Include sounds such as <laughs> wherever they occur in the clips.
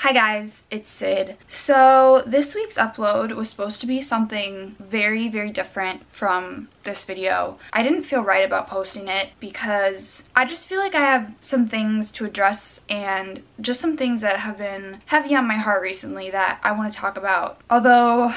Hi guys, it's Sid. So this week's upload was supposed to be something very, very different from this video. I didn't feel right about posting it because I just feel like I have some things to address and just some things that have been heavy on my heart recently that I want to talk about. Although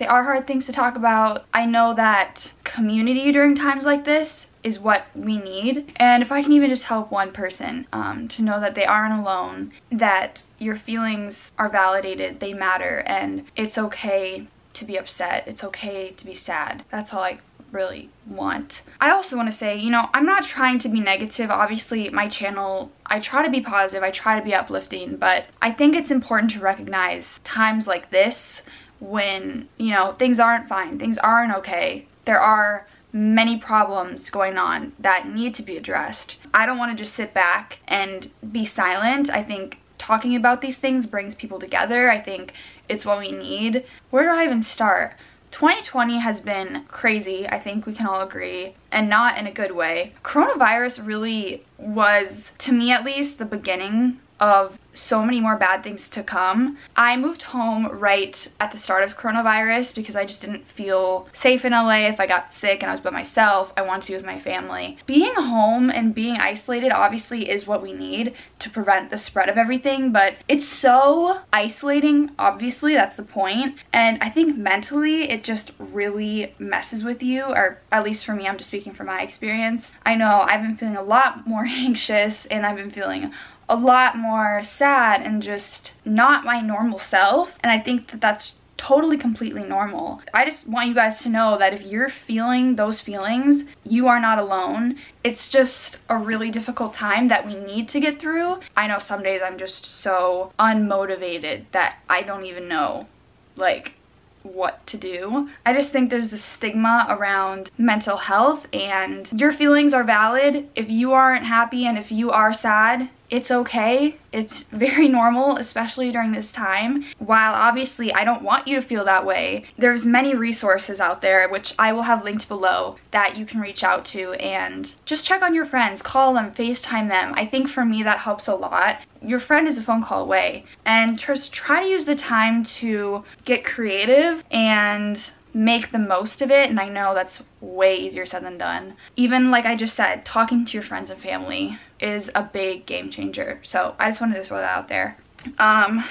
they are hard things to talk about, I know that community during times like this is what we need. And if I can even just help one person um, to know that they aren't alone, that your feelings are validated, they matter, and it's okay to be upset, it's okay to be sad. That's all I really want. I also want to say, you know, I'm not trying to be negative. Obviously, my channel, I try to be positive, I try to be uplifting, but I think it's important to recognize times like this when, you know, things aren't fine, things aren't okay. There are many problems going on that need to be addressed. I don't want to just sit back and be silent. I think talking about these things brings people together. I think it's what we need. Where do I even start? 2020 has been crazy, I think we can all agree, and not in a good way. Coronavirus really was, to me at least, the beginning of so many more bad things to come. I moved home right at the start of coronavirus because I just didn't feel safe in LA if I got sick and I was by myself. I wanted to be with my family. Being home and being isolated obviously is what we need to prevent the spread of everything, but it's so isolating, obviously, that's the point. And I think mentally it just really messes with you, or at least for me, I'm just speaking from my experience. I know I've been feeling a lot more <laughs> anxious and I've been feeling a lot more sad and just not my normal self. And I think that that's totally completely normal. I just want you guys to know that if you're feeling those feelings, you are not alone. It's just a really difficult time that we need to get through. I know some days I'm just so unmotivated that I don't even know like what to do. I just think there's this stigma around mental health and your feelings are valid. If you aren't happy and if you are sad, it's okay. It's <laughs> very normal, especially during this time. While obviously I don't want you to feel that way, there's many resources out there, which I will have linked below, that you can reach out to and just check on your friends, call them, FaceTime them. I think for me that helps a lot. Your friend is a phone call away. And just try to use the time to get creative and make the most of it and I know that's way easier said than done. Even like I just said, talking to your friends and family is a big game changer. So I just wanted to throw that out there. Um,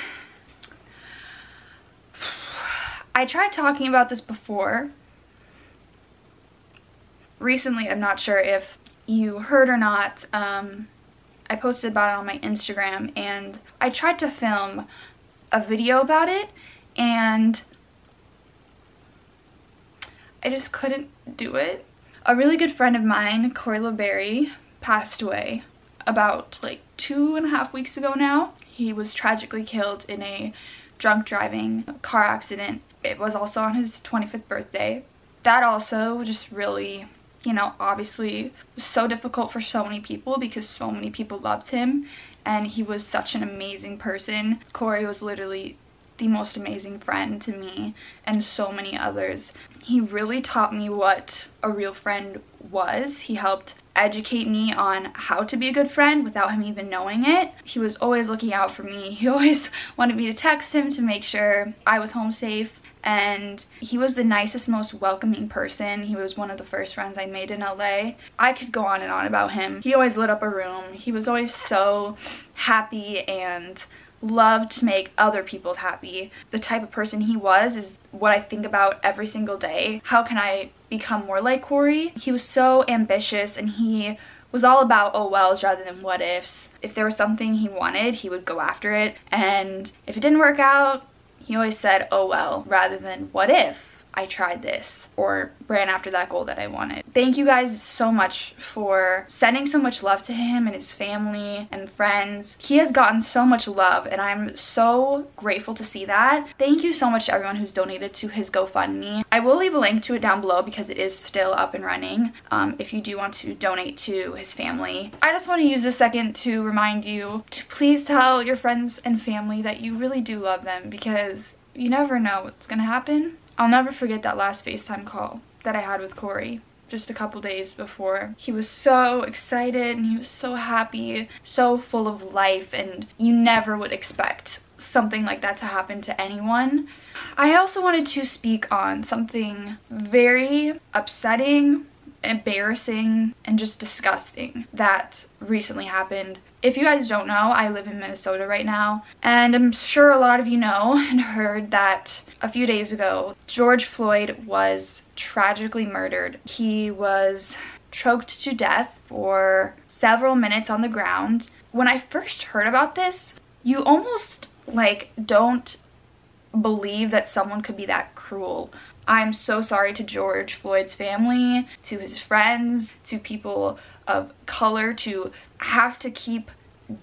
I tried talking about this before. Recently, I'm not sure if you heard or not, um, I posted about it on my Instagram and I tried to film a video about it and I just couldn't do it. A really good friend of mine, Corey La Barrie, passed away about like two and a half weeks ago now. He was tragically killed in a drunk driving car accident. It was also on his 25th birthday. That also just really, you know, obviously was so difficult for so many people because so many people loved him and he was such an amazing person. Corey was literally the most amazing friend to me and so many others. He really taught me what a real friend was. He helped educate me on how to be a good friend without him even knowing it. He was always looking out for me. <laughs> He always wanted me to text him to make sure I was home safe and he was the nicest, most welcoming person. He was one of the first friends I made in LA. I could go on and on about him. He always lit up a room. He was always so happy and loved to make other people happy. The type of person he was is what I think about every single day. How can I become more like Corey? He was so ambitious and he was all about oh wells rather than what ifs. If there was something he wanted, he would go after it. And if it didn't work out, he always said oh well rather than what if. I tried this or ran after that goal that I wanted. Thank you guys so much for sending so much love to him and his family and friends. He has gotten so much love and I'm so grateful to see that. Thank you so much to everyone who's donated to his GoFundMe. I will leave a link to it down below because it is still up and running um, if you do want to donate to his family. I just want to use this second to remind you to please tell your friends and family that you really do love them because you never know what's gonna happen I'll never forget that last FaceTime call that I had with Corey just a couple days before. He was so excited and he was so happy, so full of life and you never would expect something like that to happen to anyone. I also wanted to speak on something very upsetting, embarrassing, and just disgusting that recently happened. If you guys don't know, I live in Minnesota right now, and I'm sure a lot of you know <laughs> and heard that a few days ago, George Floyd was tragically murdered. He was choked to death for several minutes on the ground. When I first heard about this, you almost like don't believe that someone could be that cruel. I'm so sorry to George Floyd's family, to his friends, to people of color to have to keep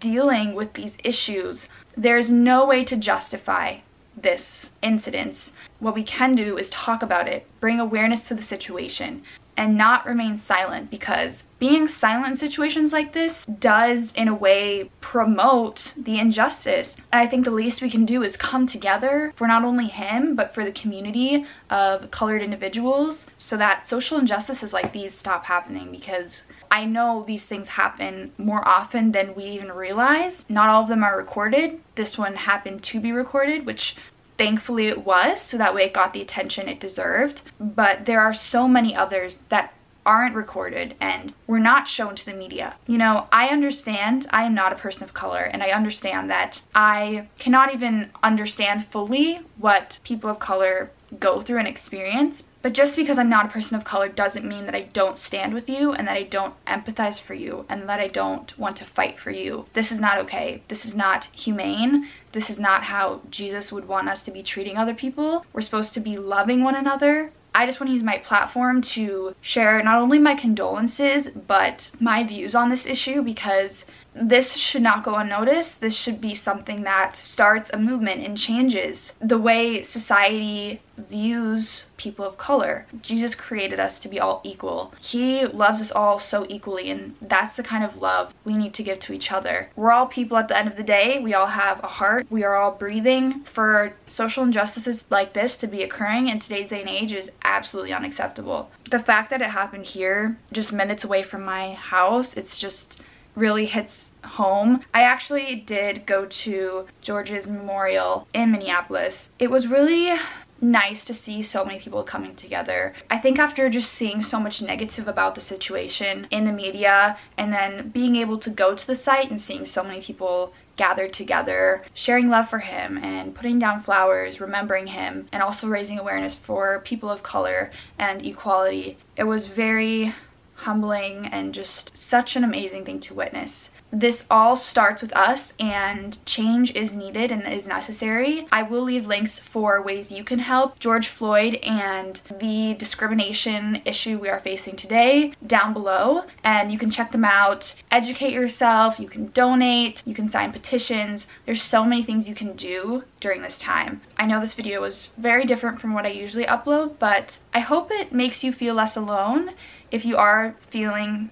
dealing with these issues. There's no way to justify this incident. What we can do is talk about it, bring awareness to the situation, and not remain silent because being silent in situations like this does in a way promote the injustice. And I think the least we can do is come together for not only him but for the community of colored individuals so that social injustices like these stop happening because I know these things happen more often than we even realize. Not all of them are recorded. This one happened to be recorded, which thankfully it was so that way it got the attention it deserved. But there are so many others that aren't recorded and were not shown to the media. You know, I understand I am not a person of color and I understand that I cannot even understand fully what people of color go through and experience but just because I'm not a person of color doesn't mean that I don't stand with you and that I don't empathize for you and that I don't want to fight for you. This is not okay. This is not humane. This is not how Jesus would want us to be treating other people. We're supposed to be loving one another. I just want to use my platform to share not only my condolences, but my views on this issue because this should not go unnoticed. This should be something that starts a movement and changes the way society views people of color. Jesus created us to be all equal. He loves us all so equally, and that's the kind of love we need to give to each other. We're all people at the end of the day. We all have a heart. We are all breathing. For social injustices like this to be occurring in today's day and age is absolutely unacceptable. The fact that it happened here, just minutes away from my house, it's just really hits home. I actually did go to George's memorial in Minneapolis. It was really nice to see so many people coming together. I think after just seeing so much negative about the situation in the media and then being able to go to the site and seeing so many people gathered together, sharing love for him and putting down flowers, remembering him, and also raising awareness for people of color and equality. It was very humbling and just such an amazing thing to witness this all starts with us and change is needed and is necessary. I will leave links for ways you can help George Floyd and the discrimination issue we are facing today down below and you can check them out. Educate yourself, you can donate, you can sign petitions. There's so many things you can do during this time. I know this video was very different from what I usually upload, but I hope it makes you feel less alone if you are feeling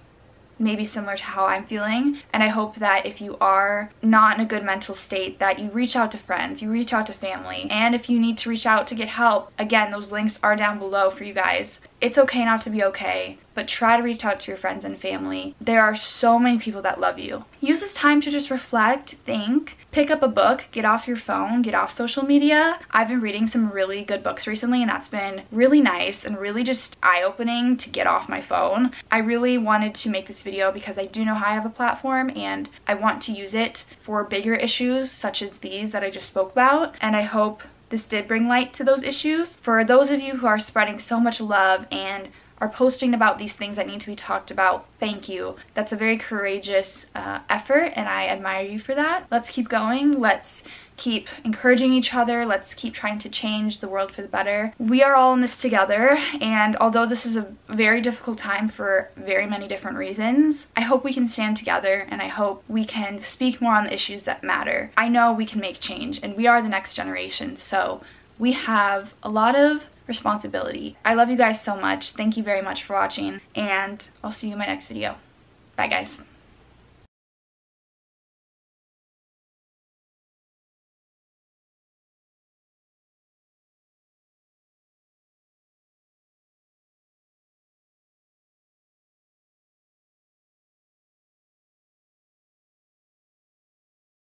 maybe similar to how I'm feeling. And I hope that if you are not in a good mental state, that you reach out to friends, you reach out to family. And if you need to reach out to get help, again, those links are down below for you guys. It's okay not to be okay, but try to reach out to your friends and family. There are so many people that love you. Use this time to just reflect, think, pick up a book, get off your phone, get off social media. I've been reading some really good books recently and that's been really nice and really just eye-opening to get off my phone. I really wanted to make this video because I do know how I have a platform and I want to use it for bigger issues such as these that I just spoke about and I hope this did bring light to those issues. For those of you who are spreading so much love and are posting about these things that need to be talked about, thank you. That's a very courageous uh, effort and I admire you for that. Let's keep going. Let's keep encouraging each other. Let's keep trying to change the world for the better. We are all in this together, and although this is a very difficult time for very many different reasons, I hope we can stand together and I hope we can speak more on the issues that matter. I know we can make change, and we are the next generation, so we have a lot of responsibility. I love you guys so much. Thank you very much for watching, and I'll see you in my next video. Bye, guys.